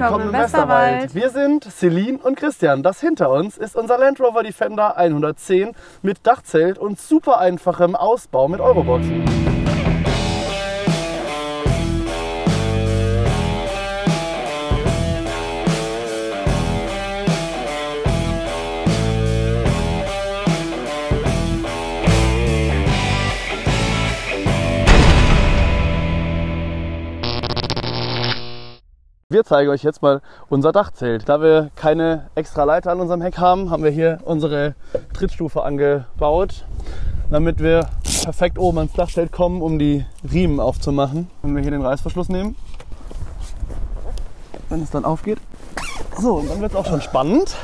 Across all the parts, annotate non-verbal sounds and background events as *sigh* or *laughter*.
Willkommen im Westerwald. Wir sind Celine und Christian. Das hinter uns ist unser Land Rover Defender 110 mit Dachzelt und super einfachem Ausbau mit Euroboxen. Wir zeigen euch jetzt mal unser Dachzelt. Da wir keine extra Leiter an unserem Heck haben, haben wir hier unsere Trittstufe angebaut, damit wir perfekt oben ans Dachzelt kommen, um die Riemen aufzumachen. Wenn wir hier den Reißverschluss nehmen, wenn es dann aufgeht. So, und dann wird es auch schon spannend.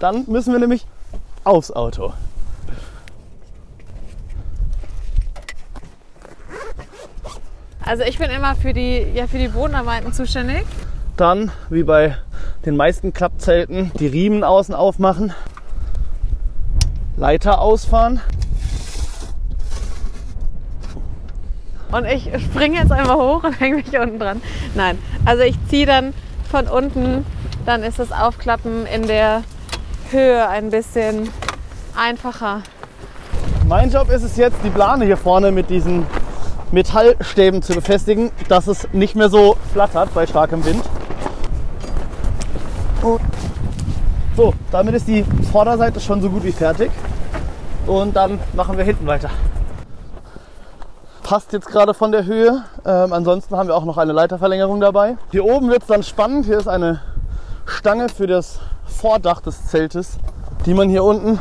Dann müssen wir nämlich aufs Auto. Also ich bin immer für die, ja, für die Bodenarbeiten zuständig dann, wie bei den meisten Klappzelten, die Riemen außen aufmachen, Leiter ausfahren. Und ich springe jetzt einfach hoch und hänge mich unten dran. Nein, also ich ziehe dann von unten, dann ist das Aufklappen in der Höhe ein bisschen einfacher. Mein Job ist es jetzt, die Plane hier vorne mit diesen Metallstäben zu befestigen, dass es nicht mehr so flattert bei starkem Wind. So, damit ist die Vorderseite schon so gut wie fertig. Und dann machen wir hinten weiter. Passt jetzt gerade von der Höhe. Ähm, ansonsten haben wir auch noch eine Leiterverlängerung dabei. Hier oben wird es dann spannend. Hier ist eine Stange für das Vordach des Zeltes, die man hier unten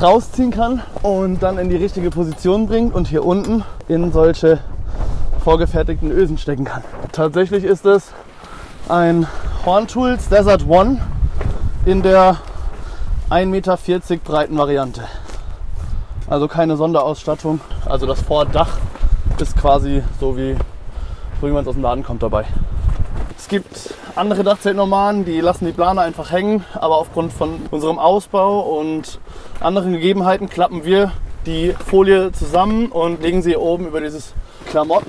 rausziehen kann und dann in die richtige Position bringt und hier unten in solche vorgefertigten Ösen stecken kann. Tatsächlich ist es ein Horn-Tools Desert One in der 1,40 Meter breiten Variante. Also keine Sonderausstattung. Also das Vordach ist quasi so wie, so man es aus dem Laden kommt dabei. Es gibt andere Dachzeltnomaden, die lassen die Plane einfach hängen, aber aufgrund von unserem Ausbau und anderen Gegebenheiten klappen wir die Folie zusammen und legen sie oben über dieses Klamottennetz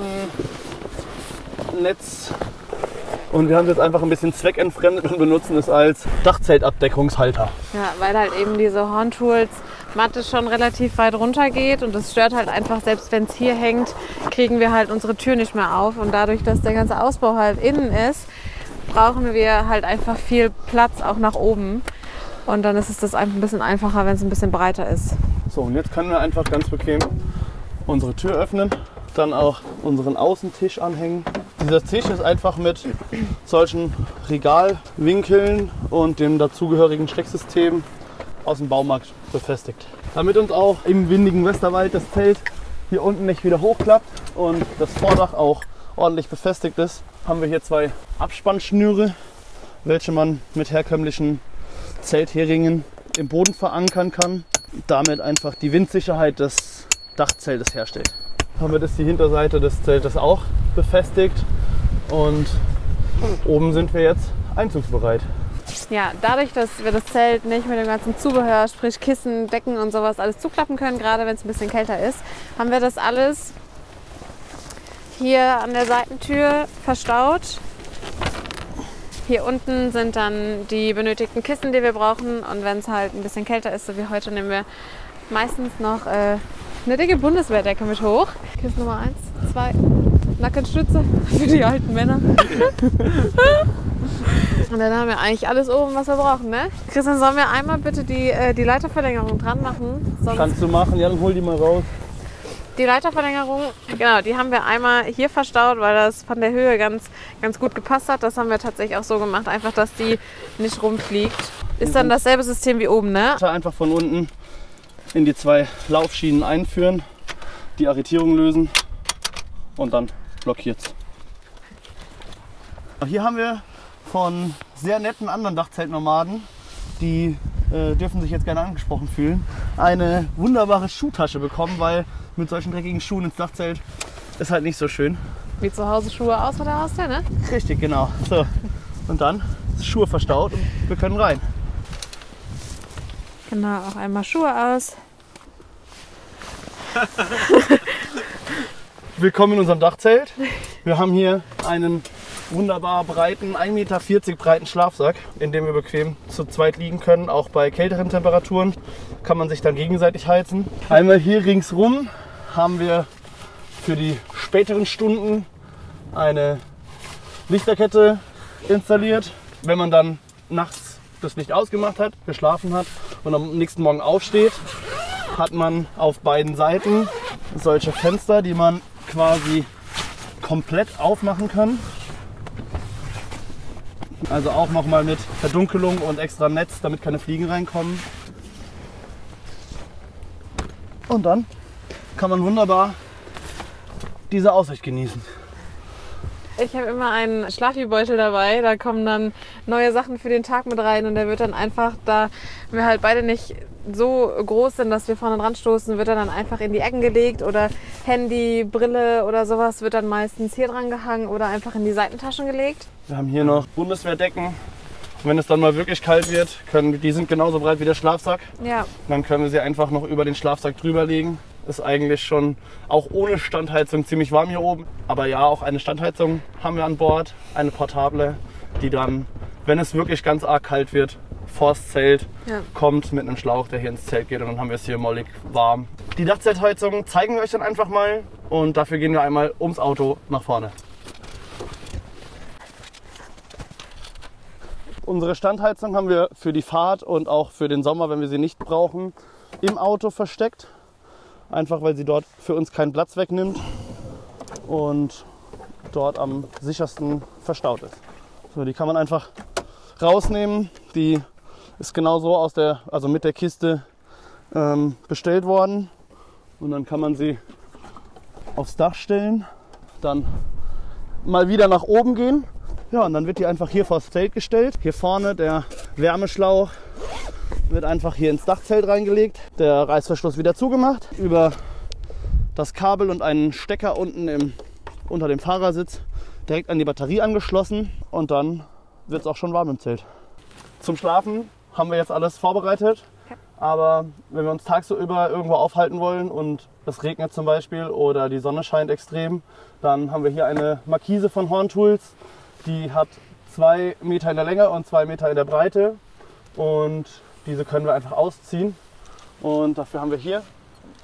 und wir haben es jetzt einfach ein bisschen zweckentfremdet und benutzen es als Dachzeltabdeckungshalter. Ja, weil halt eben diese Horntools Matte schon relativ weit runter geht und das stört halt einfach, selbst wenn es hier hängt, kriegen wir halt unsere Tür nicht mehr auf. Und dadurch, dass der ganze Ausbau halt innen ist, brauchen wir halt einfach viel Platz auch nach oben. Und dann ist es das einfach ein bisschen einfacher, wenn es ein bisschen breiter ist. So, und jetzt können wir einfach ganz bequem unsere Tür öffnen, dann auch unseren Außentisch anhängen dieser Tisch ist einfach mit solchen Regalwinkeln und dem dazugehörigen Stecksystem aus dem Baumarkt befestigt. Damit uns auch im windigen Westerwald das Zelt hier unten nicht wieder hochklappt und das Vordach auch ordentlich befestigt ist, haben wir hier zwei Abspannschnüre, welche man mit herkömmlichen Zeltheringen im Boden verankern kann. Damit einfach die Windsicherheit des Dachzeltes herstellt haben wir das die Hinterseite des Zeltes auch befestigt und oben sind wir jetzt einzugsbereit. Ja, dadurch, dass wir das Zelt nicht mit dem ganzen Zubehör, sprich Kissen, Decken und sowas alles zuklappen können, gerade wenn es ein bisschen kälter ist, haben wir das alles hier an der Seitentür verstaut. Hier unten sind dann die benötigten Kissen, die wir brauchen. Und wenn es halt ein bisschen kälter ist, so wie heute, nehmen wir meistens noch äh, eine dicke Bundeswehrdecke mit hoch. Kissen Nummer 1, 2, Nackenstütze *laughs* für die alten Männer. *laughs* Und dann haben wir eigentlich alles oben, was wir brauchen, ne? Christian, sollen wir einmal bitte die, äh, die Leiterverlängerung dran machen? Sonst Kannst du machen, ja, dann hol die mal raus. Die Leiterverlängerung, genau, die haben wir einmal hier verstaut, weil das von der Höhe ganz, ganz gut gepasst hat. Das haben wir tatsächlich auch so gemacht, einfach, dass die nicht rumfliegt. Ist dann dasselbe System wie oben, ne? Einfach von unten in die zwei Laufschienen einführen, die Arretierung lösen und dann blockiert es. Hier haben wir von sehr netten anderen Dachzeltnomaden, die äh, dürfen sich jetzt gerne angesprochen fühlen, eine wunderbare Schuhtasche bekommen, weil mit solchen dreckigen Schuhen ins Dachzelt ist halt nicht so schön. Wie zu Hause Schuhe aus oder aus der, ne? Richtig, genau. So. Und dann Schuhe verstaut und wir können rein. Genau, auch einmal Schuhe aus. *laughs* Willkommen in unserem Dachzelt. Wir haben hier einen wunderbar breiten, 1,40 Meter breiten Schlafsack, in dem wir bequem zu zweit liegen können. Auch bei kälteren Temperaturen kann man sich dann gegenseitig heizen. Einmal hier ringsrum haben wir für die späteren Stunden eine Lichterkette installiert. Wenn man dann nachts das Licht ausgemacht hat, geschlafen hat und am nächsten Morgen aufsteht, hat man auf beiden Seiten solche Fenster, die man quasi komplett aufmachen kann. Also auch nochmal mit Verdunkelung und extra Netz, damit keine Fliegen reinkommen. Und dann kann man wunderbar diese Aussicht genießen. Ich habe immer einen Schlafibeutel dabei, da kommen dann neue Sachen für den Tag mit rein und der wird dann einfach, da wir halt beide nicht so groß sind, dass wir vorne dran stoßen, wird er dann einfach in die Ecken gelegt oder Handy, Brille oder sowas wird dann meistens hier dran gehangen oder einfach in die Seitentaschen gelegt. Wir haben hier noch Bundeswehrdecken. Und wenn es dann mal wirklich kalt wird, können, die sind genauso breit wie der Schlafsack. Ja, Dann können wir sie einfach noch über den Schlafsack drüber legen. Ist eigentlich schon auch ohne Standheizung ziemlich warm hier oben. Aber ja, auch eine Standheizung haben wir an Bord, eine portable, die dann, wenn es wirklich ganz arg kalt wird, vors Zelt Ja. kommt mit einem Schlauch, der hier ins Zelt geht und dann haben wir es hier mollig warm. Die Dachzeltheizung zeigen wir euch dann einfach mal und dafür gehen wir einmal ums Auto nach vorne. Unsere Standheizung haben wir für die Fahrt und auch für den Sommer, wenn wir sie nicht brauchen, im Auto versteckt. Einfach weil sie dort für uns keinen Platz wegnimmt und dort am sichersten verstaut ist. So, die kann man einfach rausnehmen. Die ist genauso aus der, also mit der Kiste ähm, bestellt worden. Und dann kann man sie aufs Dach stellen, dann mal wieder nach oben gehen. Ja, und dann wird die einfach hier vors Zelt gestellt. Hier vorne der Wärmeschlauch wird einfach hier ins Dachzelt reingelegt. Der Reißverschluss wieder zugemacht. Über das Kabel und einen Stecker unten im, unter dem Fahrersitz direkt an die Batterie angeschlossen. Und dann wird es auch schon warm im Zelt. Zum Schlafen haben wir jetzt alles vorbereitet. Aber wenn wir uns tagsüber irgendwo aufhalten wollen und es regnet zum Beispiel oder die Sonne scheint extrem, dann haben wir hier eine Markise von Horn Tools. Die hat zwei Meter in der Länge und zwei Meter in der Breite. Und diese können wir einfach ausziehen. Und dafür haben wir hier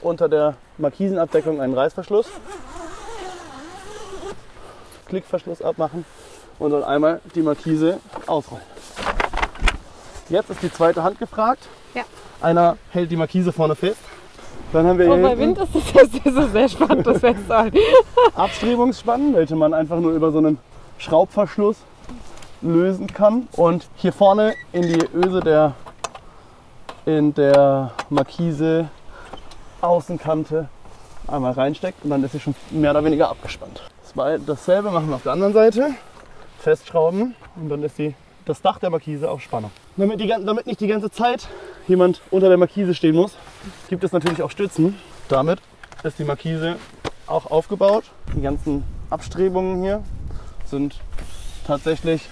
unter der Markisenabdeckung einen Reißverschluss. Klickverschluss abmachen und dann einmal die Markise ausrollen. Jetzt ist die zweite Hand gefragt. Ja. Einer hält die Markise vorne fest. Dann haben wir Oh, hier bei hinten Wind ist das jetzt so sehr spannend, das Festhalten. *laughs* Abstrebungsspannen, welche man einfach nur über so einen Schraubverschluss lösen kann. Und hier vorne in die Öse der, in der Markise Außenkante einmal reinsteckt und dann ist sie schon mehr oder weniger abgespannt. Dasselbe machen wir auf der anderen Seite. Festschrauben und dann ist die, das Dach der Markise auf Spannung. Damit, die, damit nicht die ganze Zeit jemand unter der Markise stehen muss, gibt es natürlich auch Stützen. Damit ist die Markise auch aufgebaut. Die ganzen Abstrebungen hier sind tatsächlich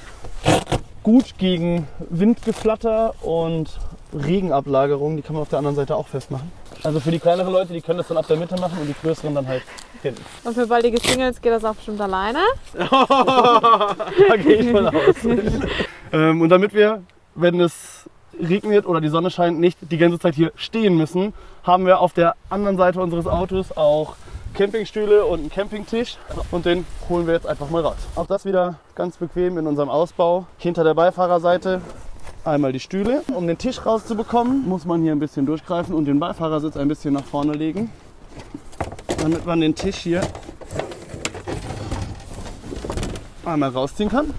gut gegen Windgeflatter und Regenablagerung. Die kann man auf der anderen Seite auch festmachen. Also für die kleineren Leute, die können das dann ab der Mitte machen und die größeren dann halt hinten. *laughs* Und für baldige Singles geht das auch bestimmt alleine. *laughs* da gehe ich von aus. *laughs* ähm, und damit wir, wenn es regnet oder die Sonne scheint, nicht die ganze Zeit hier stehen müssen, haben wir auf der anderen Seite unseres Autos auch Campingstühle und einen Campingtisch und den holen wir jetzt einfach mal raus. Auch das wieder ganz bequem in unserem Ausbau. Hinter der Beifahrerseite einmal die Stühle. Um den Tisch rauszubekommen, muss man hier ein bisschen durchgreifen und den Beifahrersitz ein bisschen nach vorne legen, damit man den Tisch hier einmal rausziehen kann.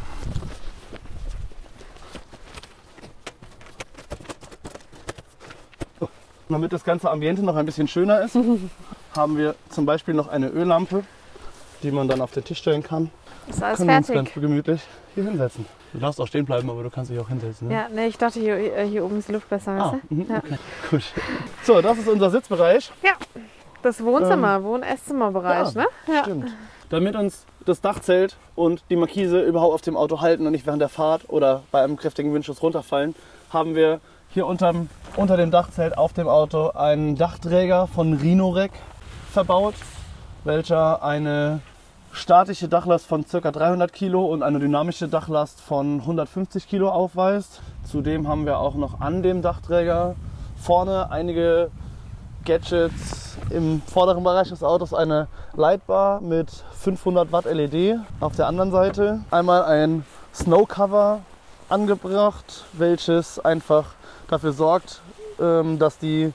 Damit das ganze Ambiente noch ein bisschen schöner ist, *laughs* haben wir zum Beispiel noch eine Öllampe, die man dann auf den Tisch stellen kann. Ist alles Können wir uns fertig. ganz gemütlich hier hinsetzen. Du darfst auch stehen bleiben, aber du kannst dich auch hinsetzen. Ne? Ja, nee, ich dachte, hier, hier oben ist die Luft besser. Ah, Weißt du? mhm, ja. okay, gut. So, das ist unser Sitzbereich. Das Wohnzimmer, Wohn-Esszimmerbereich, ja, ne? Ja. Stimmt. Damit uns das Dachzelt und die Markise überhaupt auf dem Auto halten und nicht während der Fahrt oder bei einem kräftigen Windschuss runterfallen, haben wir hier unterm, unter dem Dachzelt auf dem Auto einen Dachträger von Rhinorec verbaut, welcher eine statische Dachlast von ca. 300 Kilo und eine dynamische Dachlast von 150 Kilo aufweist. Zudem haben wir auch noch an dem Dachträger vorne einige Gadgets im vorderen Bereich des Autos eine Lightbar mit 500 Watt LED. Auf der anderen Seite einmal ein Snow Cover angebracht, welches einfach dafür sorgt, ähm, dass die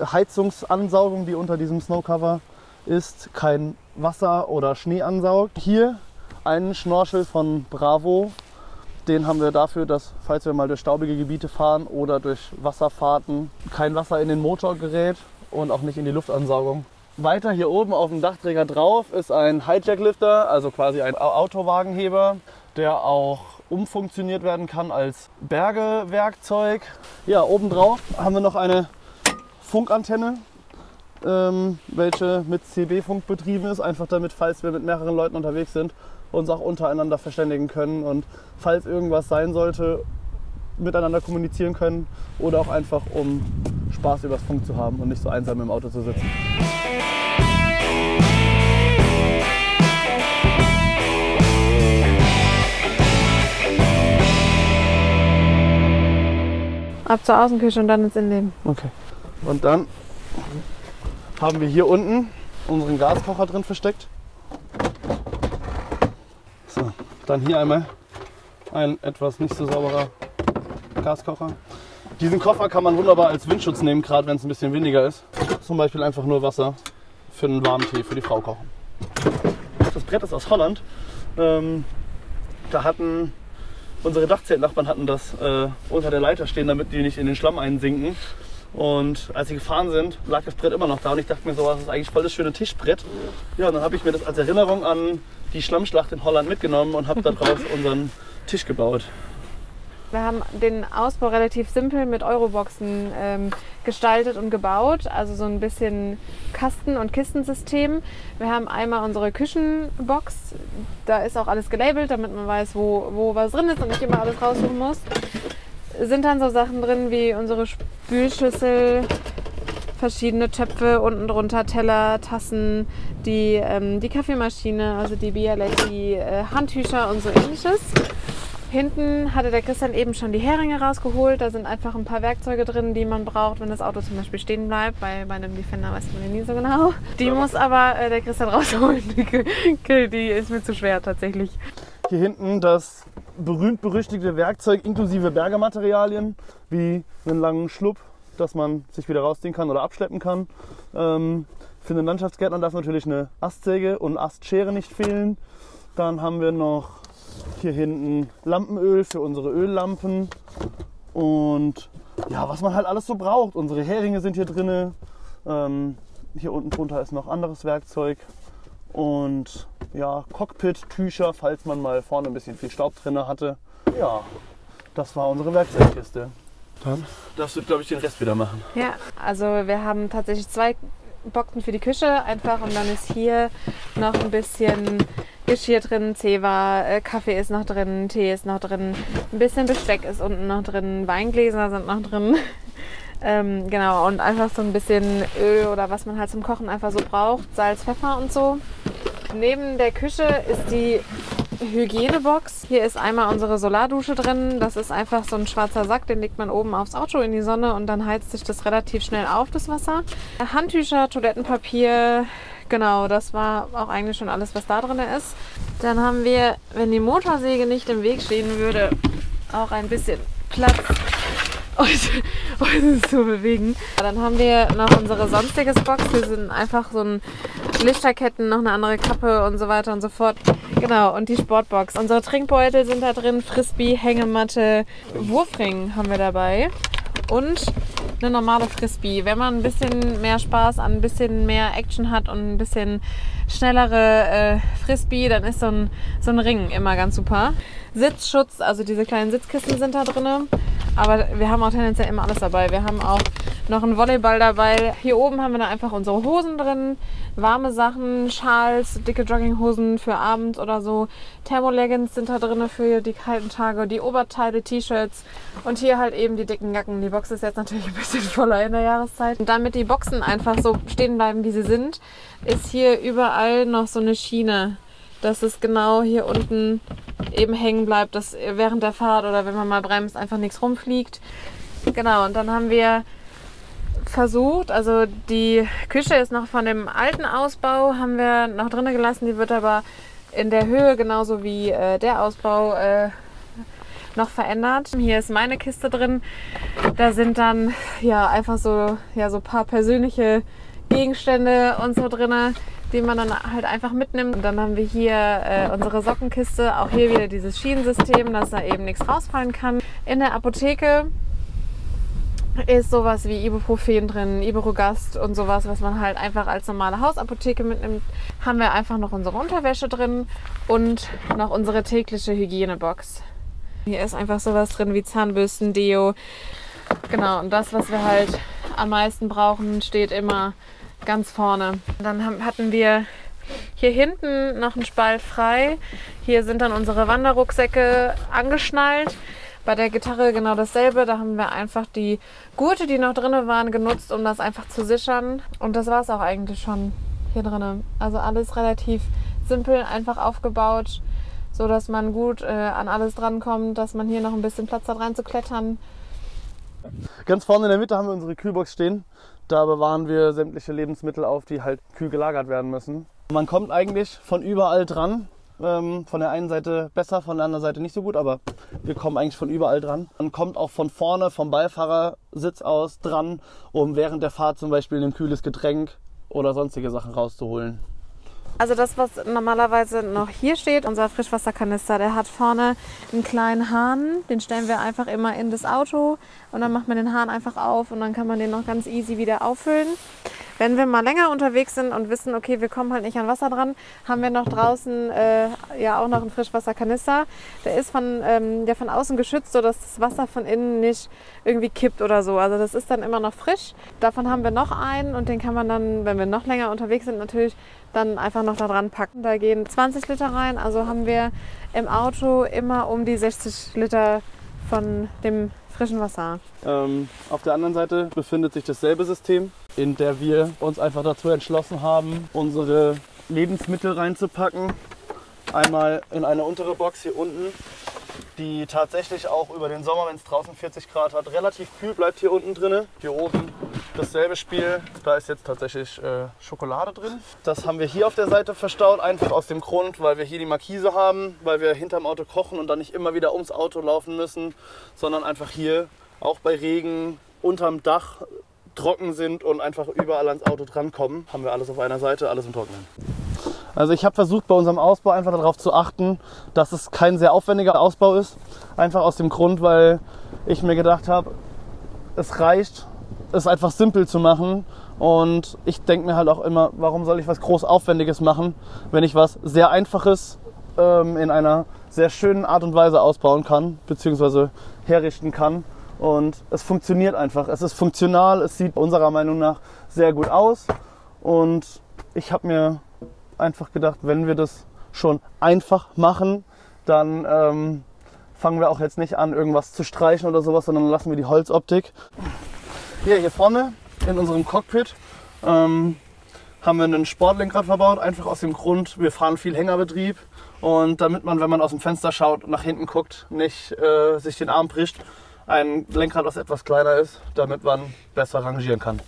Heizungsansaugung, die unter diesem Snow Cover ist, kein Wasser oder Schnee ansaugt. Hier einen Schnorchel von Bravo. Den haben wir dafür, dass falls wir mal durch staubige Gebiete fahren oder durch Wasserfahrten kein Wasser in den Motor gerät und auch nicht in die Luftansaugung. Weiter hier oben auf dem Dachträger drauf ist ein Hijack-Lifter, also quasi ein Autowagenheber, der auch umfunktioniert werden kann als Bergewerkzeug. Ja, obendrauf haben wir noch eine Funkantenne, ähm, welche mit CB-Funk betrieben ist, einfach damit, falls wir mit mehreren Leuten unterwegs sind, uns auch untereinander verständigen können und falls irgendwas sein sollte, miteinander kommunizieren können oder auch einfach um Spaß übers Funk zu haben und nicht so einsam im Auto zu sitzen. Ab zur Außenküche und dann ins Innenleben. Okay. Und dann haben wir hier unten unseren Gaskocher drin versteckt. So, dann hier einmal ein etwas nicht so sauberer Gaskocher. Diesen Koffer kann man wunderbar als Windschutz nehmen, gerade wenn es ein bisschen windiger ist. Zum Beispiel einfach nur Wasser für einen warmen Tee für die Frau kochen. Das Brett ist aus Holland. Ähm, da hatten unsere Dachzeltnachbarn hatten das äh, unter der Leiter stehen, damit die nicht in den Schlamm einsinken. Und als sie gefahren sind, lag das Brett immer noch da und ich dachte mir so, das ist eigentlich voll das schöne Tischbrett. Ja, und dann habe ich mir das als Erinnerung an die Schlammschlacht in Holland mitgenommen und habe daraus *laughs* unseren Tisch gebaut. Wir haben den Ausbau relativ simpel mit Euroboxen ähm, gestaltet und gebaut, also so ein bisschen Kasten- und Kistensystem. Wir haben einmal unsere Küchenbox, da ist auch alles gelabelt, damit man weiß, wo, wo was drin ist und nicht immer alles raussuchen muss sind dann so Sachen drin wie unsere Spülschüssel, verschiedene Töpfe, unten drunter Teller, Tassen, die, ähm, die Kaffeemaschine, also die Bialetti, äh, Handtücher und so ähnliches. Hinten hatte der Christian eben schon die Heringe rausgeholt. Da sind einfach ein paar Werkzeuge drin, die man braucht, wenn das Auto zum Beispiel stehen bleibt. Bei, bei einem Defender weiß man ja nie so genau. Die muss aber äh, der Christian *laughs* rausholen. Die, die ist mir zu schwer tatsächlich. Hier hinten das berühmt-berüchtigte Werkzeug inklusive Bergematerialien, wie einen langen Schlupp, dass man sich wieder rausziehen kann oder abschleppen kann. Ähm, für den Landschaftsgärtner darf natürlich eine Astsäge und Astschere nicht fehlen. Dann haben wir noch hier hinten Lampenöl für unsere Öllampen und ja, was man halt alles so braucht. Unsere Heringe sind hier drin. Ähm, hier unten drunter ist noch anderes Werkzeug und ja, Cockpit-Tücher, falls man mal vorne ein bisschen viel Staub drin hatte. Ja, das war unsere Werkzeugkiste. Dann darfst du, glaube ich, den Rest wieder machen. Ja, also wir haben tatsächlich zwei Boxen für die Küche einfach und dann ist hier noch ein bisschen Geschirr drin, Zewa, äh, Kaffee ist noch drin, Tee ist noch drin, ein bisschen Besteck ist unten noch drin, Weingläser sind noch drin. *laughs* ähm, genau, und einfach so ein bisschen Öl oder was man halt zum Kochen einfach so braucht, Salz, Pfeffer und so. Neben der Küche ist die Hygienebox. Hier ist einmal unsere Solardusche drin. Das ist einfach so ein schwarzer Sack, den legt man oben aufs Auto in die Sonne und dann heizt sich das relativ schnell auf, das Wasser. Handtücher, Toilettenpapier, genau, das war auch eigentlich schon alles, was da drin ist. Dann haben wir, wenn die Motorsäge nicht im Weg stehen würde, auch ein bisschen Platz *laughs* uns, uns zu bewegen. Dann haben wir noch unsere sonstiges Box. Wir sind einfach so ein Lichterketten, noch eine andere Kappe und so weiter und so fort. Genau, und die Sportbox. Unsere Trinkbeutel sind da drin, Frisbee, Hängematte, Wurfring haben wir dabei und eine normale Frisbee. Wenn man ein bisschen mehr Spaß an ein bisschen mehr Action hat und ein bisschen schnellere äh, Frisbee, dann ist so ein, so ein Ring immer ganz super. Sitzschutz, also diese kleinen Sitzkissen sind da drin. Aber wir haben auch tendenziell immer alles dabei. Wir haben auch noch einen Volleyball dabei. Hier oben haben wir dann einfach unsere Hosen drin, warme Sachen, Schals, dicke Jogginghosen für abends oder so. Thermoleggings sind da drin für die kalten Tage, die Oberteile, T-Shirts und hier halt eben die dicken Jacken. Die Box ist jetzt natürlich *laughs* ein bisschen voller in der Jahreszeit. Und damit die Boxen einfach so stehen bleiben, wie sie sind, ist hier überall noch so eine Schiene dass es genau hier unten eben hängen bleibt, dass während der Fahrt oder wenn man mal bremst, einfach nichts rumfliegt. Genau, und dann haben wir versucht, also die Küche ist noch von dem alten Ausbau, haben wir noch drinnen gelassen, die wird aber in der Höhe genauso wie äh, der Ausbau äh, noch verändert. Hier ist meine Kiste drin. Da sind dann ja einfach so ja so paar persönliche Gegenstände und so drin, die man dann halt einfach mitnimmt. Und dann haben wir hier äh, unsere Sockenkiste, auch hier wieder dieses Schienensystem, dass da eben nichts rausfallen kann. In der Apotheke ist sowas wie Ibuprofen drin, Iberogast und sowas, was man halt einfach als normale Hausapotheke mitnimmt. Haben wir einfach noch unsere Unterwäsche drin und noch unsere tägliche Hygienebox. Hier ist einfach sowas drin wie Zahnbürsten, Deo. Genau, und das, was wir halt am meisten brauchen, steht immer ganz vorne. Dann hatten wir hier hinten noch einen Spalt frei. Hier sind dann unsere Wanderrucksäcke angeschnallt. Bei der Gitarre genau dasselbe. Da haben wir einfach die Gurte, die noch drin waren, genutzt, um das einfach zu sichern. Und das war es auch eigentlich schon hier drin. Also alles relativ simpel, einfach aufgebaut, so dass man gut äh, an alles drankommt, dass man hier noch ein bisschen Platz hat reinzuklettern. Ganz vorne in der Mitte haben wir unsere Kühlbox stehen. Da bewahren wir sämtliche Lebensmittel auf, die halt kühl gelagert werden müssen. Man kommt eigentlich von überall dran. Ähm, von der einen Seite besser, von der anderen Seite nicht so gut, aber wir kommen eigentlich von überall dran. Man kommt auch von vorne vom Beifahrersitz aus dran, um während der Fahrt zum Beispiel ein kühles Getränk oder sonstige Sachen rauszuholen. Also das, was normalerweise noch hier steht, unser Frischwasserkanister, der hat vorne einen kleinen Hahn. Den stellen wir einfach immer in das Auto und dann macht man den Hahn einfach auf und dann kann man den noch ganz easy wieder auffüllen. Wenn wir mal länger unterwegs sind und wissen, okay, wir kommen halt nicht an Wasser dran, haben wir noch draußen äh, ja auch noch einen Frischwasserkanister. Der ist von, ähm, der von außen geschützt, sodass das Wasser von innen nicht irgendwie kippt oder so. Also das ist dann immer noch frisch. Davon haben wir noch einen und den kann man dann, wenn wir noch länger unterwegs sind, natürlich dann einfach noch da dran packen. Da gehen 20 Liter rein. Also haben wir im Auto immer um die 60 Liter von dem frischen Wasser. Ähm, auf der anderen Seite befindet sich dasselbe System, in der wir uns einfach dazu entschlossen haben, unsere Lebensmittel reinzupacken. Einmal in eine untere Box hier unten, die tatsächlich auch über den Sommer, wenn es draußen 40 Grad hat, relativ kühl bleibt hier unten drin. Hier oben dasselbe Spiel. Da ist jetzt tatsächlich äh, Schokolade drin. Das haben wir hier auf der Seite verstaut, einfach aus dem Grund, weil wir hier die Markise haben, weil wir hinterm Auto kochen und dann nicht immer wieder ums Auto laufen müssen, sondern einfach hier auch bei Regen unterm Dach trocken sind und einfach überall ans Auto drankommen. Haben wir alles auf einer Seite, alles im Trocknen. Also ich habe versucht bei unserem Ausbau einfach darauf zu achten, dass es kein sehr aufwendiger Ausbau ist. Einfach aus dem Grund, weil ich mir gedacht habe, es reicht, es einfach simpel zu machen. Und ich denke mir halt auch immer, warum soll ich was groß Aufwendiges machen, wenn ich was sehr Einfaches ähm, in einer sehr schönen Art und Weise ausbauen kann, beziehungsweise herrichten kann. Und es funktioniert einfach. Es ist funktional, es sieht unserer Meinung nach sehr gut aus. Und ich habe mir einfach gedacht, wenn wir das schon einfach machen, dann ähm, fangen wir auch jetzt nicht an, irgendwas zu streichen oder sowas, sondern lassen wir die Holzoptik. Hier, hier vorne in unserem Cockpit ähm, haben wir einen Sportlenkrad verbaut, einfach aus dem Grund, wir fahren viel Hängerbetrieb und damit man, wenn man aus dem Fenster schaut und nach hinten guckt, nicht äh, sich den Arm bricht, ein Lenkrad, das etwas kleiner ist, damit man besser rangieren kann.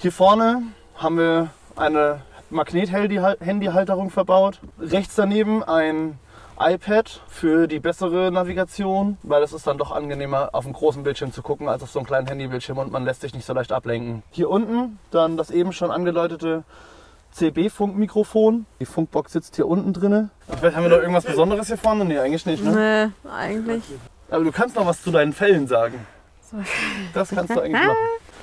Hier vorne haben wir eine Magnet-Handyhalterung verbaut. Rechts daneben ein iPad für die bessere Navigation, weil es ist dann doch angenehmer, auf einem großen Bildschirm zu gucken, als auf so einem kleinen Handybildschirm und man lässt sich nicht so leicht ablenken. Hier unten dann das eben schon angedeutete CB-Funkmikrofon. Die Funkbox sitzt hier unten drin. Vielleicht haben wir noch irgendwas Besonderes hier vorne? Nee, eigentlich nicht, ne? Nee, eigentlich. Aber du kannst noch was zu deinen Fällen sagen. Das kannst du eigentlich *laughs* machen.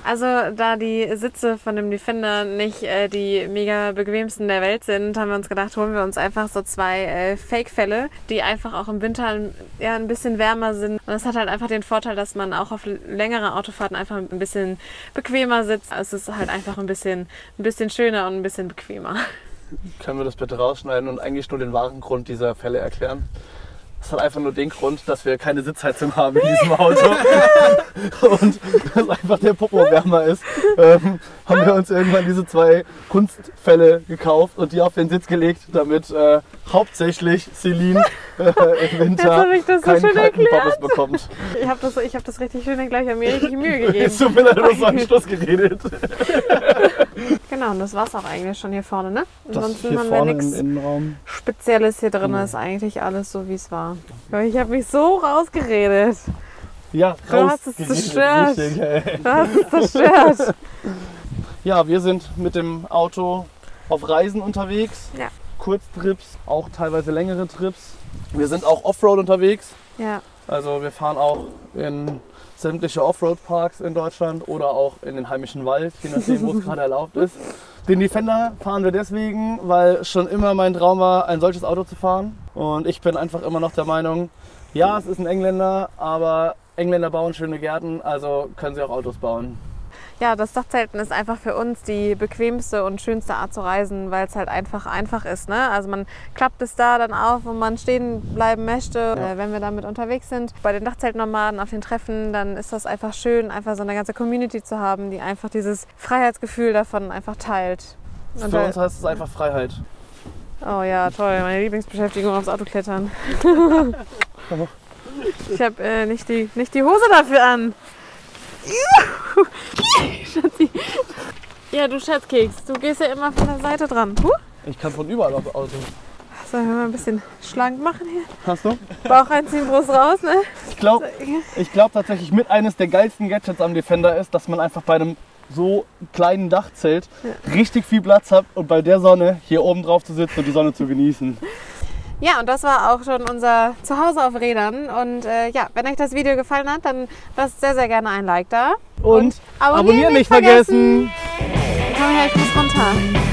Also da die Sitze von dem Defender nicht äh, die mega bequemsten der Welt sind, haben wir uns gedacht, holen wir uns einfach so zwei äh, Fake-Fälle, die einfach auch im Winter ein, ja, ein bisschen wärmer sind. Und das hat halt einfach den Vorteil, dass man auch auf längere Autofahrten einfach ein bisschen bequemer sitzt. Es ist halt einfach ein bisschen, ein bisschen schöner und ein bisschen bequemer. Können wir das bitte rausschneiden und eigentlich nur den wahren Grund dieser Fälle erklären? Das hat einfach nur den Grund, dass wir keine Sitzheizung haben in diesem Auto. *laughs* und dass einfach der Popo wärmer ist, ähm, haben wir uns irgendwann diese zwei Kunstfälle gekauft und die auf den Sitz gelegt, damit äh, hauptsächlich Celine äh, im Winter ich das so keinen schön kalten erklärt. Pommes bekommt. Ich habe das, ich hab das richtig schön gleich an mir richtig Mühe gegeben. Jetzt tut mir leid, du hast so einen *laughs* Schluss geredet. Genau, und das war's auch eigentlich schon hier vorne, ne? Das Ansonsten hier haben wir nichts. Spezielles hier drin. Ist eigentlich alles so, wie es war. Ich habe mich so rausgeredet. Ja, Du hast es zerstört. richtig. Du hast es zerstört. *laughs* Ja, wir sind mit dem Auto auf Reisen unterwegs. Ja. Kurztrips, auch teilweise längere Trips. Wir sind auch Offroad unterwegs. Ja. Also wir fahren auch in sämtliche Offroad-Parks in Deutschland oder auch in den heimischen Wald, je nachdem, wo es *laughs* gerade erlaubt ist. Den Defender fahren wir deswegen, weil schon immer mein Traum war, ein solches Auto zu fahren. Und ich bin einfach immer noch der Meinung, ja, es ist ein Engländer, aber Engländer bauen schöne Gärten, also können sie auch Autos bauen. Ja, das Dachzelten ist einfach für uns die bequemste und schönste Art zu reisen, weil es halt einfach einfach ist. Ne? Also man klappt es da dann auf, wo man stehen bleiben möchte. Äh, wenn wir damit unterwegs sind, bei den Dachzeltnomaden auf den Treffen, dann ist das einfach schön, einfach so eine ganze Community zu haben, die einfach dieses Freiheitsgefühl davon einfach teilt. Und Für uns heißt es einfach Freiheit. Oh ja, toll, meine Lieblingsbeschäftigung aufs Auto klettern. *laughs* ich habe äh, nicht, die, nicht die Hose dafür an. Schatzi. Ja, du Schatzkeks, du gehst ja immer von der Seite dran. Huh. Ich kann von überall auf Auto. Sollen wir mal ein bisschen schlank machen hier? Hast du? Bauch einziehen, Brust raus, ne? Ich glaube ich glaub tatsächlich mit eines der geilsten Gadgets am Defender ist, dass man einfach bei einem so kleinen Dachzelt richtig viel Platz hat und bei der Sonne hier oben drauf zu sitzen und die Sonne zu genießen. Ja, und das war auch schon unser Zuhause auf Rädern. Und äh, ja, wenn euch das Video gefallen hat, dann lasst sehr, sehr gerne ein Like da. Und, abonnieren nicht vergessen. Komm her, ich muss runter.